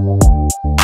Música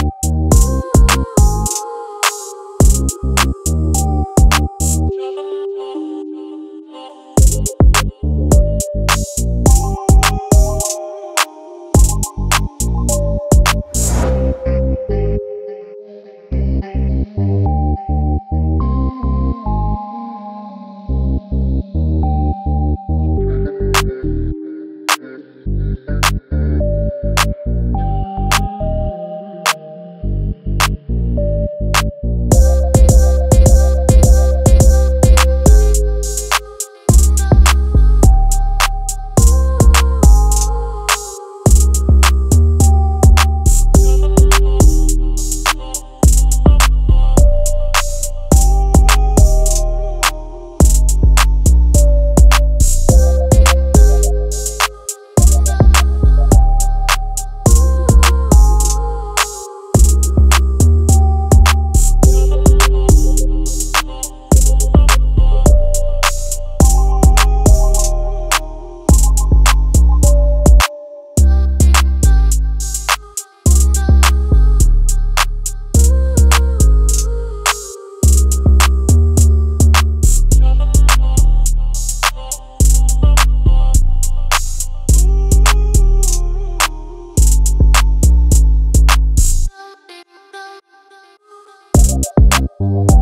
You.